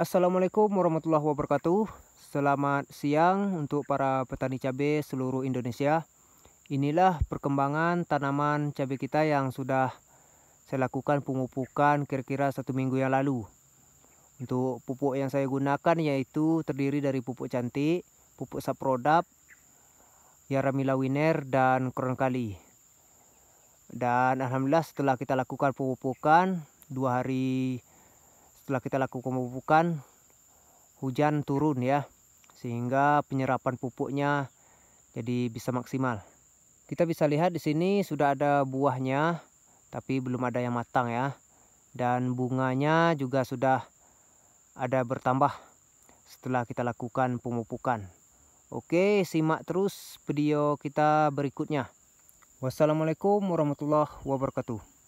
Assalamualaikum warahmatullahi wabarakatuh. Selamat siang untuk para petani cabai seluruh Indonesia. Inilah perkembangan tanaman cabai kita yang sudah saya lakukan pemupukan kira-kira satu minggu yang lalu. Untuk pupuk yang saya gunakan yaitu terdiri dari pupuk cantik, pupuk saprodap, Yaramila Winer dan Kronkali Dan Alhamdulillah setelah kita lakukan pemupukan dua hari setelah kita lakukan pemupukan hujan turun ya sehingga penyerapan pupuknya jadi bisa maksimal. Kita bisa lihat di sini sudah ada buahnya tapi belum ada yang matang ya. Dan bunganya juga sudah ada bertambah setelah kita lakukan pemupukan. Oke simak terus video kita berikutnya. Wassalamualaikum warahmatullahi wabarakatuh